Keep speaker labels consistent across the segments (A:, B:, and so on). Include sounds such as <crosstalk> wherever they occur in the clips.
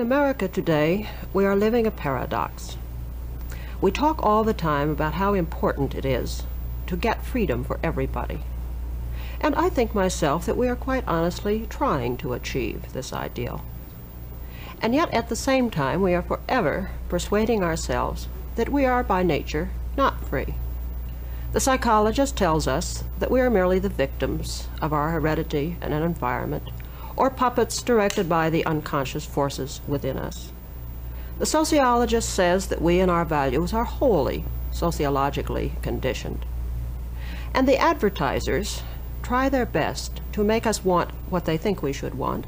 A: America today, we are living a paradox. We talk all the time about how important it is to get freedom for everybody. And I think myself that we are quite honestly trying to achieve this ideal. And yet at the same time, we are forever persuading ourselves that we are by nature not free. The psychologist tells us that we are merely the victims of our heredity and an environment, or puppets directed by the unconscious forces within us. The sociologist says that we and our values are wholly sociologically conditioned. And the advertisers try their best to make us want what they think we should want,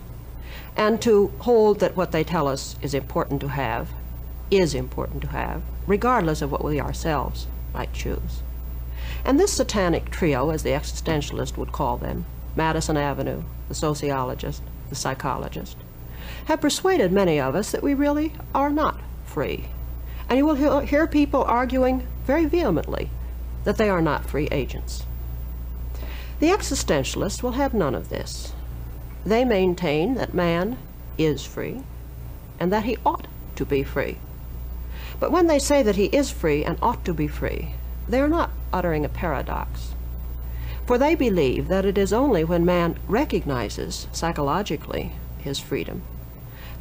A: and to hold that what they tell us is important to have is important to have, regardless of what we ourselves might choose. And this satanic trio, as the existentialist would call them, Madison Avenue, the sociologist, the psychologist, have persuaded many of us that we really are not free. And you will hear people arguing very vehemently that they are not free agents. The existentialists will have none of this. They maintain that man is free and that he ought to be free. But when they say that he is free and ought to be free, they are not uttering a paradox. For they believe that it is only when man recognizes psychologically his freedom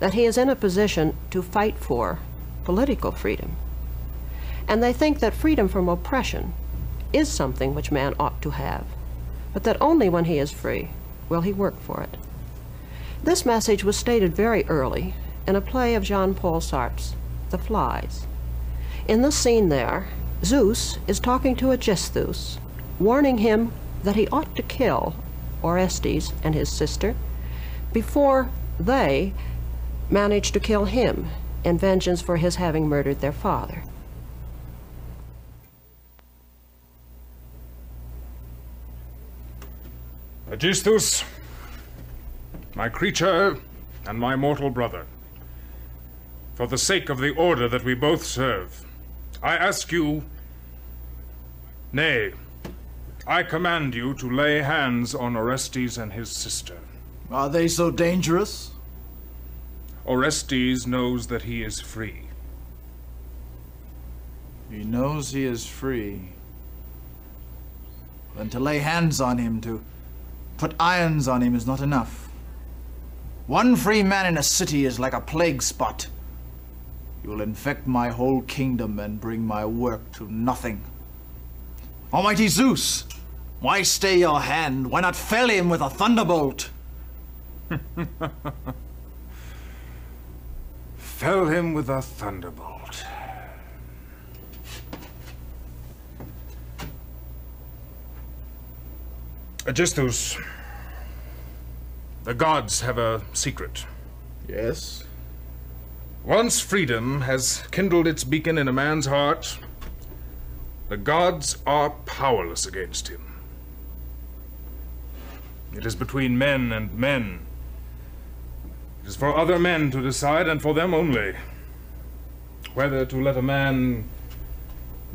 A: that he is in a position to fight for political freedom. And they think that freedom from oppression is something which man ought to have, but that only when he is free will he work for it. This message was stated very early in a play of Jean-Paul Sartre's, The Flies. In the scene there, Zeus is talking to Aegisthus, warning him that he ought to kill Orestes and his sister before they manage to kill him in vengeance for his having murdered their father.
B: Aegisthus, my creature and my mortal brother, for the sake of the order that we both serve, I ask you, nay, I command you to lay hands on Orestes and his sister.
C: Are they so dangerous?
B: Orestes knows that he is free.
C: He knows he is free. Then to lay hands on him, to put irons on him is not enough. One free man in a city is like a plague spot. You will infect my whole kingdom and bring my work to nothing. Almighty Zeus, why stay your hand? Why not fell him with a thunderbolt? <laughs>
B: fell him with a thunderbolt. Aegisthus, the gods have a secret.
C: Yes?
B: Once freedom has kindled its beacon in a man's heart, the gods are powerless against him. It is between men and men. It is for other men to decide, and for them only, whether to let a man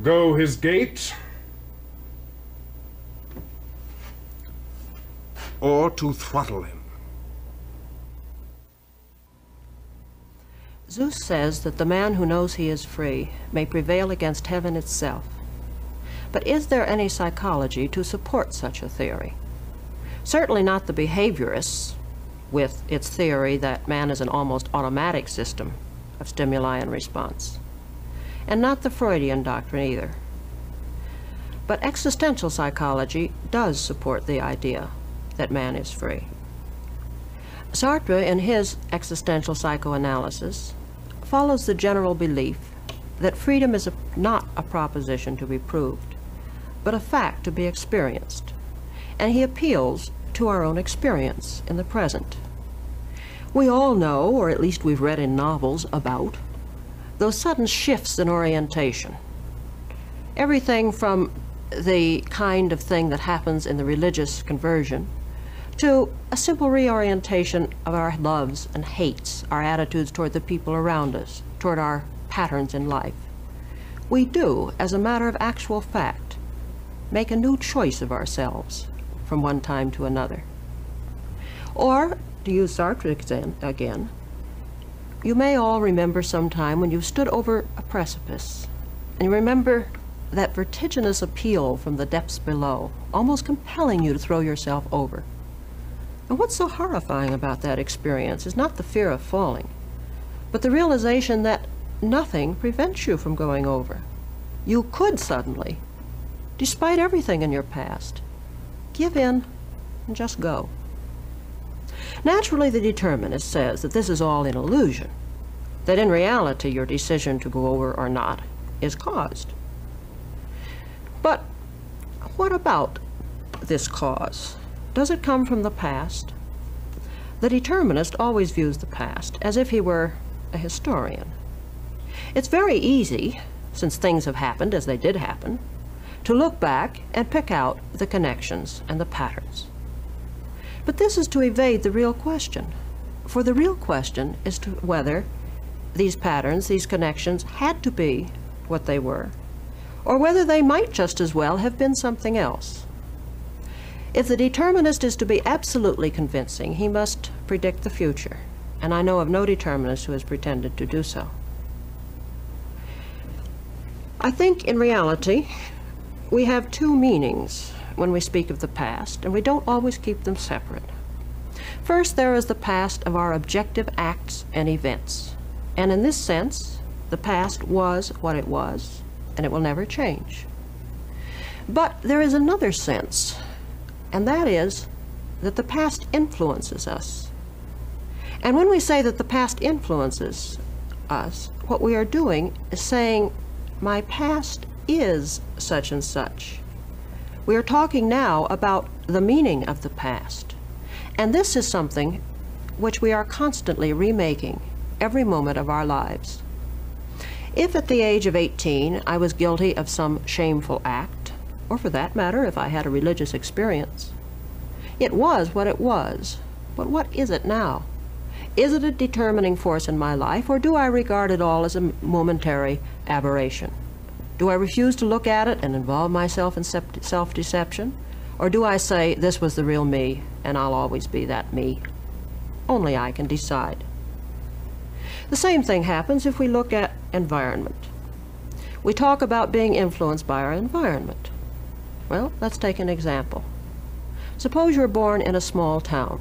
B: go his gait or to throttle him.
A: Zeus says that the man who knows he is free may prevail against heaven itself. But is there any psychology to support such a theory? Certainly not the behaviorists, with its theory that man is an almost automatic system of stimuli and response, and not the Freudian doctrine either. But existential psychology does support the idea that man is free. Sartre, in his existential psychoanalysis, follows the general belief that freedom is a, not a proposition to be proved, but a fact to be experienced. And he appeals to our own experience in the present. We all know, or at least we've read in novels about, those sudden shifts in orientation. Everything from the kind of thing that happens in the religious conversion to a simple reorientation of our loves and hates, our attitudes toward the people around us, toward our patterns in life. We do, as a matter of actual fact, make a new choice of ourselves from one time to another. Or, to use Sartre again, You may all remember some time when you stood over a precipice, and you remember that vertiginous appeal from the depths below, almost compelling you to throw yourself over. And what's so horrifying about that experience is not the fear of falling, but the realization that nothing prevents you from going over. You could suddenly, despite everything in your past, give in and just go. Naturally, the determinist says that this is all an illusion, that in reality your decision to go over or not is caused. But what about this cause? Does it come from the past? The determinist always views the past as if he were a historian. It's very easy, since things have happened as they did happen, to look back and pick out the connections and the patterns. But this is to evade the real question. For the real question is to whether these patterns, these connections, had to be what they were, or whether they might just as well have been something else. If the determinist is to be absolutely convincing, he must predict the future, and I know of no determinist who has pretended to do so. I think in reality, we have two meanings when we speak of the past, and we don't always keep them separate. First, there is the past of our objective acts and events. And in this sense, the past was what it was, and it will never change. But there is another sense, and that is that the past influences us. And when we say that the past influences us, what we are doing is saying, my past is such and such. We are talking now about the meaning of the past. And this is something which we are constantly remaking every moment of our lives. If at the age of 18 I was guilty of some shameful act, or for that matter, if I had a religious experience, it was what it was. But what is it now? Is it a determining force in my life, or do I regard it all as a momentary aberration? Do I refuse to look at it and involve myself in self-deception? Or do I say, this was the real me, and I'll always be that me? Only I can decide. The same thing happens if we look at environment. We talk about being influenced by our environment. Well, let's take an example. Suppose you're born in a small town.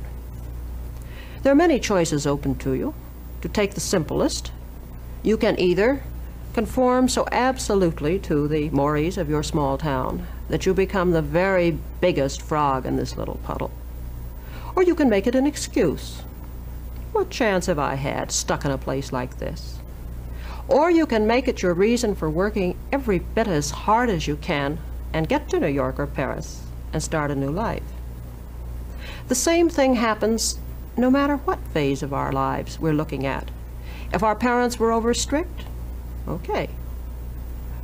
A: There are many choices open to you. To take the simplest, you can either conform so absolutely to the mores of your small town that you become the very biggest frog in this little puddle. Or you can make it an excuse. What chance have I had stuck in a place like this? Or you can make it your reason for working every bit as hard as you can and get to New York or Paris and start a new life. The same thing happens no matter what phase of our lives we're looking at. If our parents were over strict, Okay.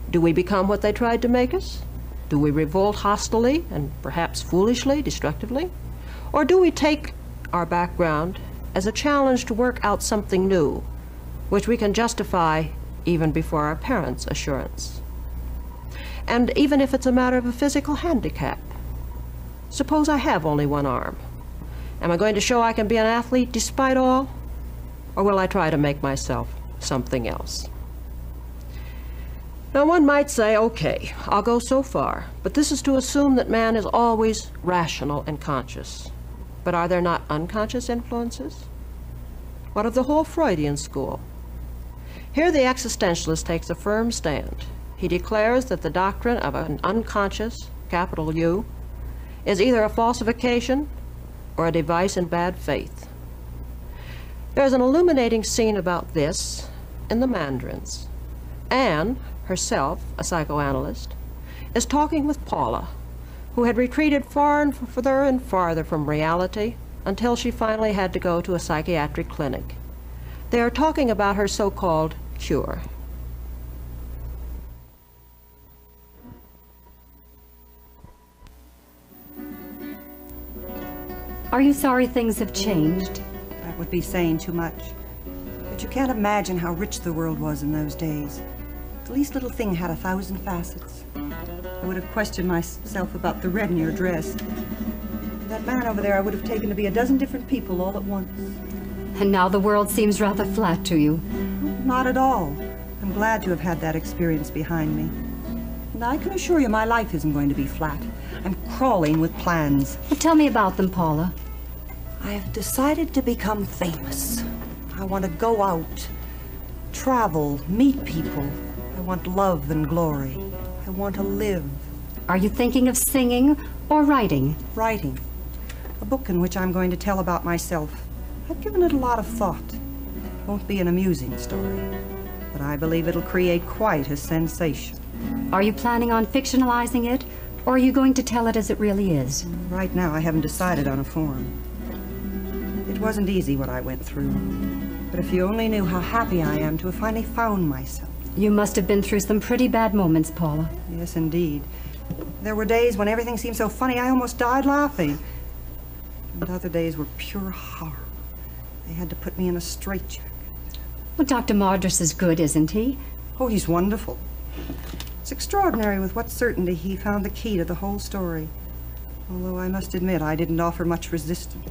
A: Do we become what they tried to make us? Do we revolt hostilely and perhaps foolishly, destructively? Or do we take our background as a challenge to work out something new, which we can justify even before our parents' assurance? And even if it's a matter of a physical handicap, suppose I have only one arm. Am I going to show I can be an athlete despite all? Or will I try to make myself something else? Now one might say, okay, I'll go so far, but this is to assume that man is always rational and conscious. But are there not unconscious influences? What of the whole Freudian school? Here the existentialist takes a firm stand. He declares that the doctrine of an unconscious, capital U, is either a falsification or a device in bad faith. There's an illuminating scene about this in The Mandarins. Anne, herself, a psychoanalyst, is talking with Paula, who had retreated far and further and farther from reality until she finally had to go to a psychiatric clinic. They are talking about her so-called cure.
D: Are you sorry things have changed?
E: That would be saying too much. But you can't imagine how rich the world was in those days. The least little thing had a thousand facets. I would have questioned myself about the red in your dress. That man over there I would have taken to be a dozen different people all at once.
D: And now the world seems rather flat to you.
E: Not at all. I'm glad to have had that experience behind me. And I can assure you my life isn't going to be flat. I'm crawling with plans.
D: Well, tell me about them, Paula.
E: I have decided to become famous. I want to go out, travel, meet people. I want love and glory. I want to live.
D: Are you thinking of singing or writing?
E: Writing. A book in which I'm going to tell about myself. I've given it a lot of thought. It won't be an amusing story, but I believe it'll create quite a sensation.
D: Are you planning on fictionalizing it, or are you going to tell it as it really is?
E: Right now, I haven't decided on a form. It wasn't easy what I went through, but if you only knew how happy I am to have finally found myself.
D: You must have been through some pretty bad moments, Paula.
E: Yes, indeed. There were days when everything seemed so funny I almost died laughing. And other days were pure horror. They had to put me in a straitjacket.
D: Well, Dr. Mardrus is good, isn't he?
E: Oh, he's wonderful. It's extraordinary with what certainty he found the key to the whole story. Although I must admit I didn't offer much resistance.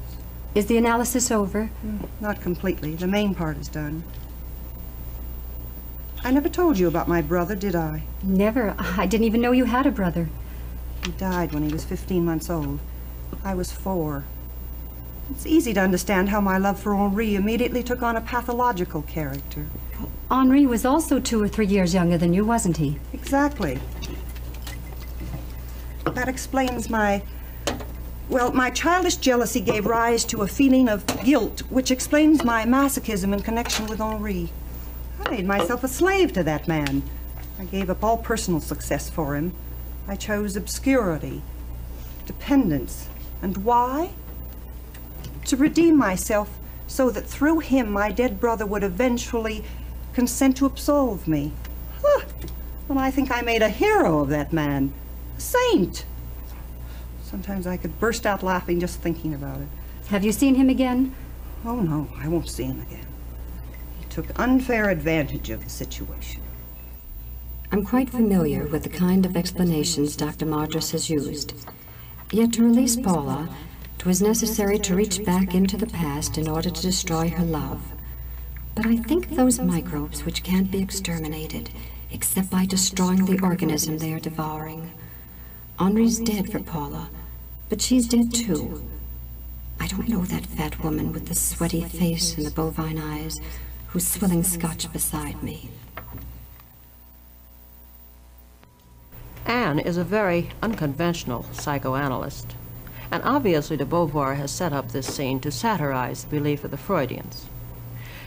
D: Is the analysis over?
E: Hmm, not completely. The main part is done. I never told you about my brother, did I?
D: Never. I didn't even know you had a brother.
E: He died when he was 15 months old. I was four. It's easy to understand how my love for Henri immediately took on a pathological character.
D: Henri was also two or three years younger than you, wasn't he?
E: Exactly. That explains my. Well, my childish jealousy gave rise to a feeling of guilt, which explains my masochism in connection with Henri. I made myself a slave to that man. I gave up all personal success for him. I chose obscurity, dependence. And why? To redeem myself so that through him my dead brother would eventually consent to absolve me. Huh. Well, I think I made a hero of that man. A saint. Sometimes I could burst out laughing just thinking about it.
D: Have you seen him again?
E: Oh, no, I won't see him again. Took unfair advantage of the situation.
F: I'm quite familiar with the kind of explanations Dr. Mardrus has used. Yet to release Paula, it was necessary to reach back into the past in order to destroy her love. But I think those microbes which can't be exterminated except by destroying the organism they are devouring. Henri's dead for Paula, but she's dead too. I don't know that fat woman with the sweaty face and the bovine eyes who's swilling scotch beside me.
A: Anne is a very unconventional psychoanalyst, and obviously de Beauvoir has set up this scene to satirize the belief of the Freudians.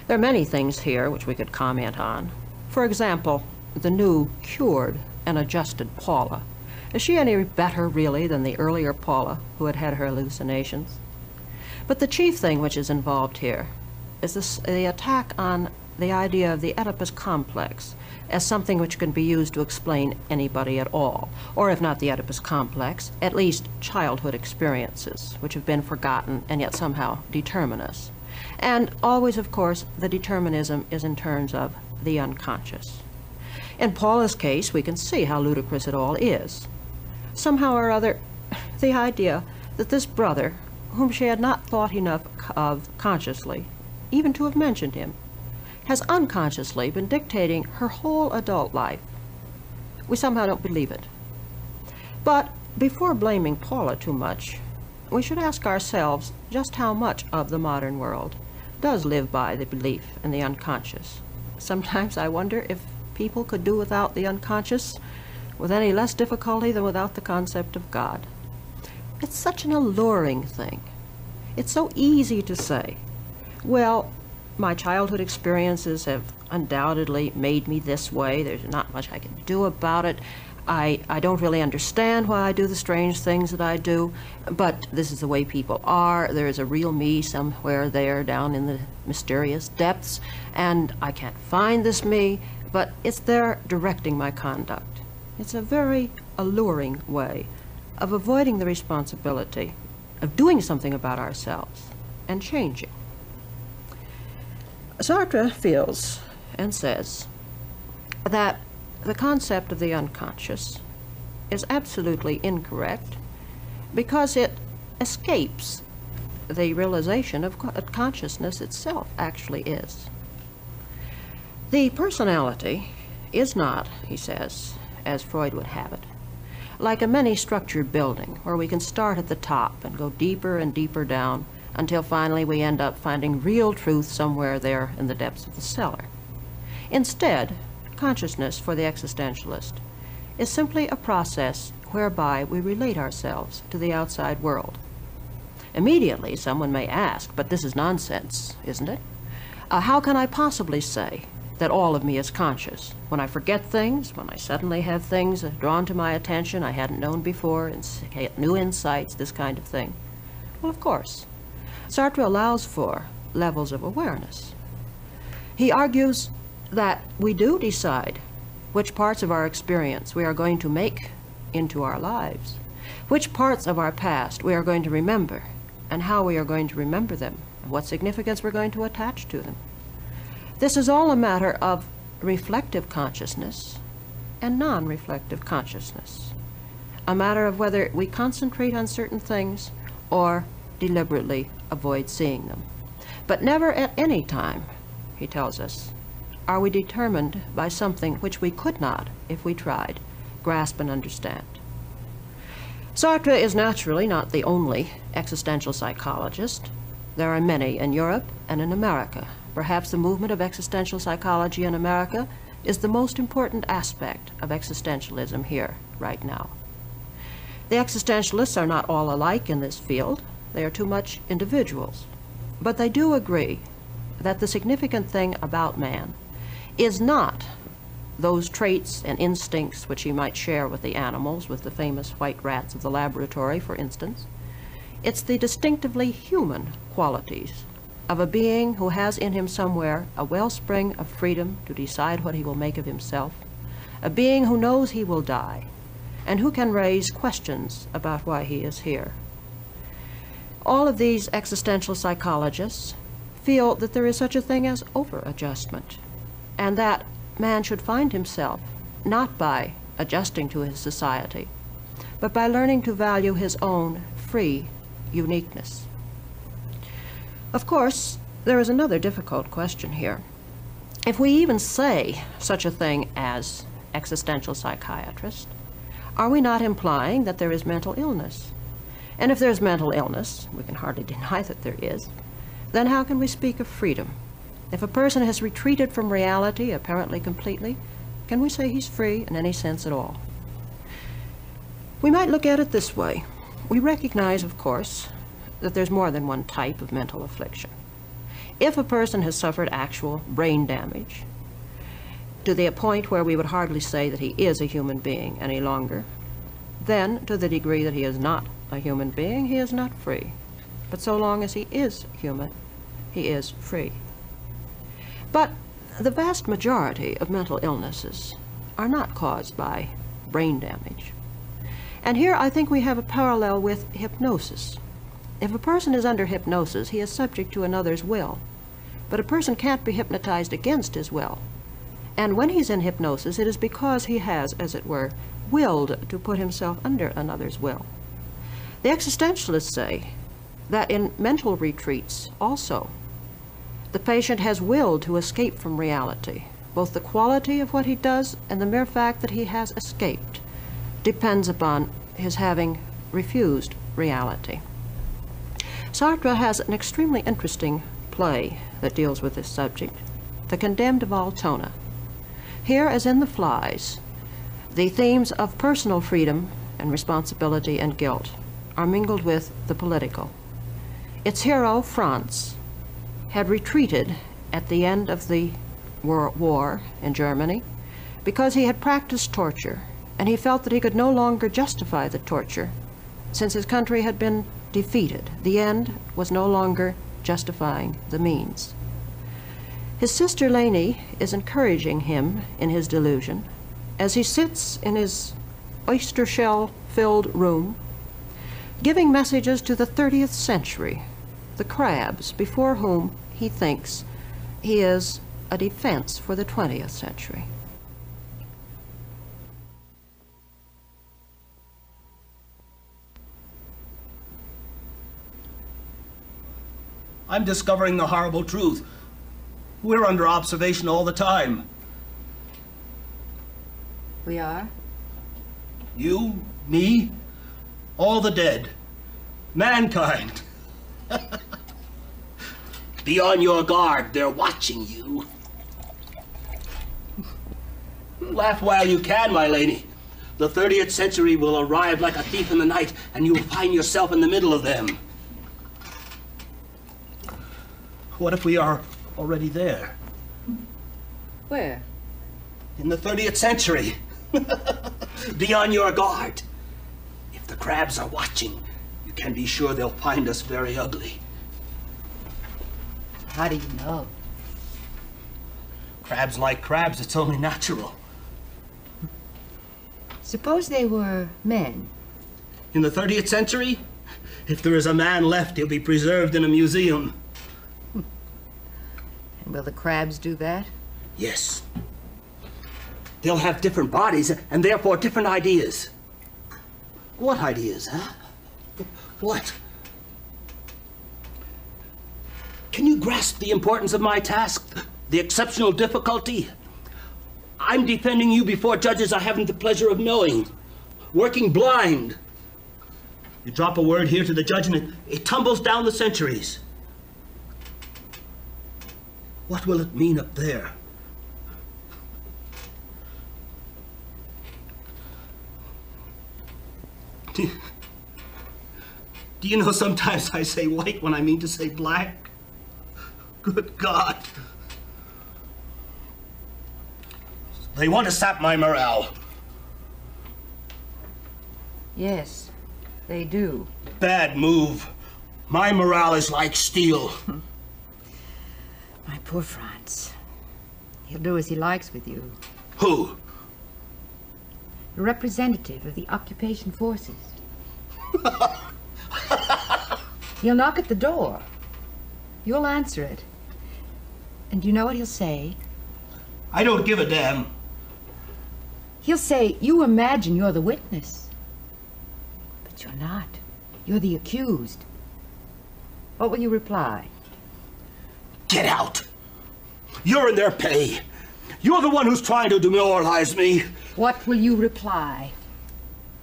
A: There are many things here which we could comment on. For example, the new, cured, and adjusted Paula. Is she any better, really, than the earlier Paula who had had her hallucinations? But the chief thing which is involved here is this, the attack on the idea of the Oedipus complex as something which can be used to explain anybody at all, or if not the Oedipus complex, at least childhood experiences which have been forgotten and yet somehow determine us. And always, of course, the determinism is in terms of the unconscious. In Paula's case, we can see how ludicrous it all is. Somehow or other, the idea that this brother, whom she had not thought enough of consciously, even to have mentioned him, has unconsciously been dictating her whole adult life. We somehow don't believe it. But before blaming Paula too much, we should ask ourselves just how much of the modern world does live by the belief in the unconscious. Sometimes I wonder if people could do without the unconscious with any less difficulty than without the concept of God. It's such an alluring thing. It's so easy to say, well, my childhood experiences have undoubtedly made me this way. There's not much I can do about it. I, I don't really understand why I do the strange things that I do, but this is the way people are. There is a real me somewhere there down in the mysterious depths, and I can't find this me, but it's there directing my conduct. It's a very alluring way of avoiding the responsibility of doing something about ourselves and changing. Sartre feels and says that the concept of the unconscious is absolutely incorrect because it escapes the realization of what consciousness itself actually is. The personality is not, he says, as Freud would have it, like a many structured building where we can start at the top and go deeper and deeper down until finally we end up finding real truth somewhere there in the depths of the cellar. Instead, consciousness for the existentialist is simply a process whereby we relate ourselves to the outside world. Immediately, someone may ask, but this is nonsense, isn't it? Uh, how can I possibly say that all of me is conscious when I forget things, when I suddenly have things drawn to my attention I hadn't known before, and new insights, this kind of thing? Well, of course. Sartre allows for levels of awareness. He argues that we do decide which parts of our experience we are going to make into our lives, which parts of our past we are going to remember, and how we are going to remember them, and what significance we're going to attach to them. This is all a matter of reflective consciousness and non reflective consciousness, a matter of whether we concentrate on certain things or deliberately avoid seeing them. But never at any time, he tells us, are we determined by something which we could not, if we tried, grasp and understand. Sartre is naturally not the only existential psychologist. There are many in Europe and in America. Perhaps the movement of existential psychology in America is the most important aspect of existentialism here, right now. The existentialists are not all alike in this field. They are too much individuals. But they do agree that the significant thing about man is not those traits and instincts which he might share with the animals, with the famous white rats of the laboratory, for instance. It's the distinctively human qualities of a being who has in him somewhere a wellspring of freedom to decide what he will make of himself, a being who knows he will die, and who can raise questions about why he is here. All of these existential psychologists feel that there is such a thing as over-adjustment, and that man should find himself not by adjusting to his society, but by learning to value his own free uniqueness. Of course, there is another difficult question here. If we even say such a thing as existential psychiatrist, are we not implying that there is mental illness? And if there's mental illness, we can hardly <laughs> deny that there is, then how can we speak of freedom? If a person has retreated from reality apparently completely, can we say he's free in any sense at all? We might look at it this way. We recognize, of course, that there's more than one type of mental affliction. If a person has suffered actual brain damage, to the point where we would hardly say that he is a human being any longer, then to the degree that he is not a human being, he is not free. But so long as he is human, he is free. But the vast majority of mental illnesses are not caused by brain damage. And here I think we have a parallel with hypnosis. If a person is under hypnosis, he is subject to another's will. But a person can't be hypnotized against his will. And when he's in hypnosis, it is because he has, as it were, willed to put himself under another's will. The existentialists say that in mental retreats also, the patient has willed to escape from reality. Both the quality of what he does and the mere fact that he has escaped depends upon his having refused reality. Sartre has an extremely interesting play that deals with this subject, The Condemned of Altona. Here, as in The Flies, the themes of personal freedom and responsibility and guilt are mingled with the political. Its hero, Franz, had retreated at the end of the war, in Germany because he had practiced torture and he felt that he could no longer justify the torture since his country had been defeated. The end was no longer justifying the means. His sister Leni is encouraging him in his delusion as he sits in his oyster shell filled room, giving messages to the 30th century, the crabs before whom he thinks he is a defense for the 20th century.
G: I'm discovering the horrible truth. We're under observation all the time.
F: We are?
G: You, me, all the dead, mankind. <laughs> Be on your guard, they're watching you. Laugh while you can, my lady. The 30th century will arrive like a thief in the night, and you'll find yourself in the middle of them. What if we are already there?
F: Where?
G: In the 30th century. <laughs> be on your guard. The crabs are watching, you can be sure they'll find us very ugly.
F: How do you know?
G: Crabs like crabs, it's only natural.
F: Suppose they were men.
G: In the 30th century, if there is a man left, he'll be preserved in a museum.
F: And will the crabs do that?
G: Yes. They'll have different bodies and therefore different ideas. What ideas, huh? What? Can you grasp the importance of my task? The exceptional difficulty? I'm defending you before judges I haven't the pleasure of knowing. Working blind. You drop a word here to the judge and it, it tumbles down the centuries. What will it mean up there? Do you, do you know sometimes I say white when I mean to say black? Good God. They want to sap my morale.
F: Yes, they do.
G: Bad move. My morale is like steel. <laughs>
F: My poor Franz. He'll do as he likes with you.
G: Who?
F: A representative of the occupation forces. <laughs> he'll knock at the door. You'll answer it. And you know what he'll say?
G: I don't give a damn.
F: He'll say, You imagine you're the witness. But you're not. You're the accused. What will you reply?
G: Get out. You're in their pay. You're the one who's trying to demoralize me.
F: What will you reply?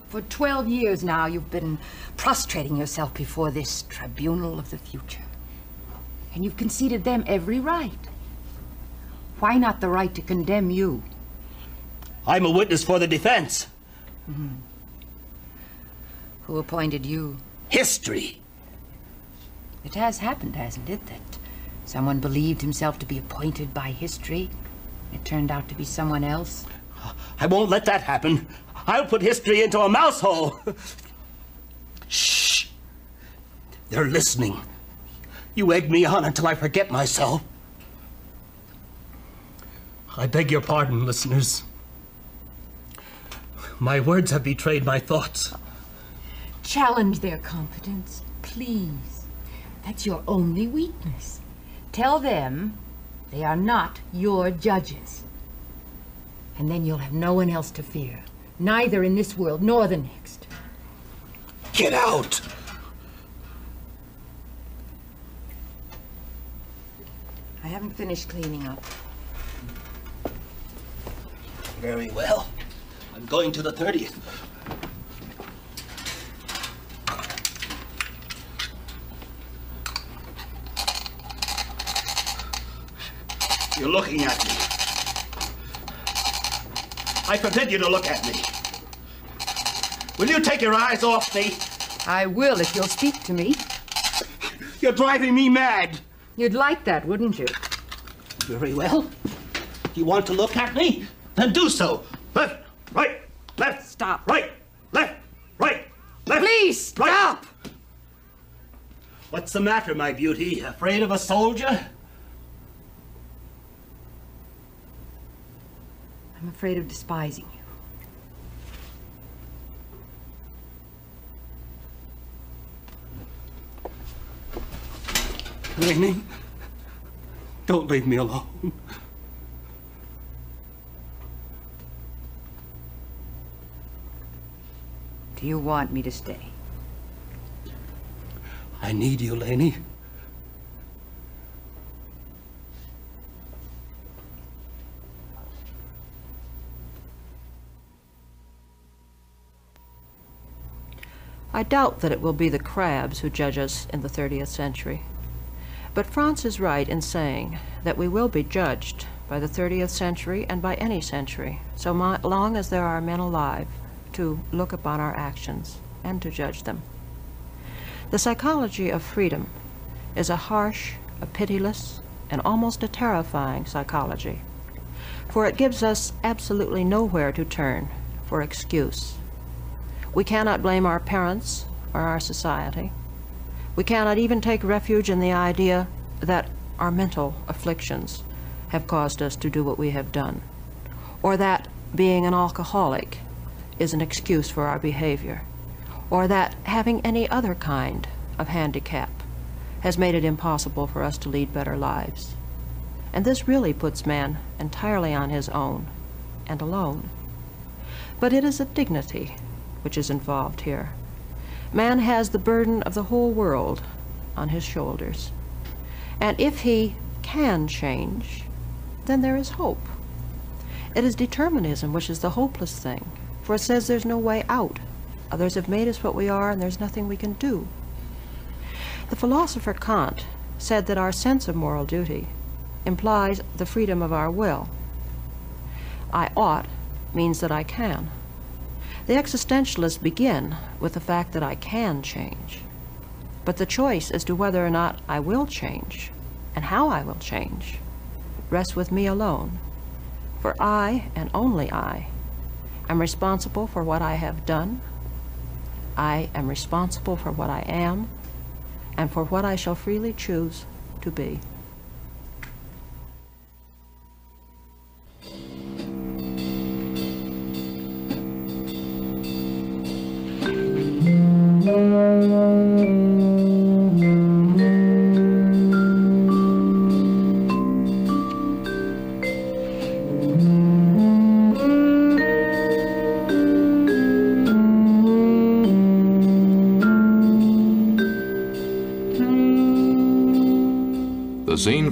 F: For 12 years now, you've been prostrating yourself before this tribunal of the future. And you've conceded them every right. Why not the right to condemn you?
G: I'm a witness for the defense. Mm-hmm.
F: Who appointed you?
G: History.
F: It has happened, hasn't it, that someone believed himself to be appointed by history? It turned out to be someone else?
G: I won't let that happen. I'll put history into a mouse hole. Shh. They're listening. You egg me on until I forget myself. I beg your pardon, listeners. My words have betrayed my thoughts.
F: Challenge their competence, please. That's your only weakness. Tell them they are not your judges. And then you'll have no one else to fear, neither in this world nor the next.
G: Get out!
F: I haven't finished cleaning up.
G: Very well. I'm going to the 30th. You're looking at me. I forbid you to look at me. Will you take your eyes off me?
F: I will if you'll speak to me.
G: You're driving me mad.
F: You'd like that, wouldn't you?
G: Very well. You want to look at me? Then do so. Left, right, left.
F: Stop.
G: Right, left, right, left.
F: Please,
G: right.
F: stop!
G: What's the matter, my beauty? Afraid of a soldier?
F: I'm afraid of despising you.
G: Leni, don't leave me alone.
F: Do you want me to stay?
G: I need you, Leni.
A: I doubt that it will be the crabs who judge us in the 30th century. But Franz is right in saying that we will be judged by the 30th century and by any century, so long as there are men alive to look upon our actions and to judge them. The psychology of freedom is a harsh, a pitiless, and almost a terrifying psychology, for it gives us absolutely nowhere to turn for excuse. We cannot blame our parents or our society. We cannot even take refuge in the idea that our mental afflictions have caused us to do what we have done, or that being an alcoholic is an excuse for our behavior, or that having any other kind of handicap has made it impossible for us to lead better lives. And this really puts man entirely on his own and alone. But it is a dignity which is involved here. Man has the burden of the whole world on his shoulders. And if he can change, then there is hope. It is determinism which is the hopeless thing, for it says there's no way out. Others have made us what we are, and there's nothing we can do. The philosopher Kant said that our sense of moral duty implies the freedom of our will. I ought means that I can. The existentialists begin with the fact that I can change. But the choice as to whether or not I will change and how I will change rests with me alone. For I, and only I, am responsible for what I have done. I am responsible for what I am and for what I shall freely choose to be.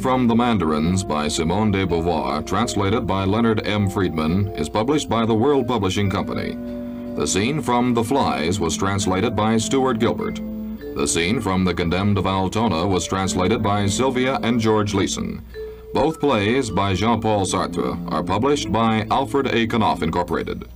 H: From The Mandarins by Simone de Beauvoir, translated by Leonard M. Friedman, is published by the World Publishing Company. The scene from The Flies was translated by Stuart Gilbert. The scene from The Condemned of Altona was translated by Sylvia and George Leeson. Both plays by Jean-Paul Sartre are published by Alfred A. Knopf Incorporated.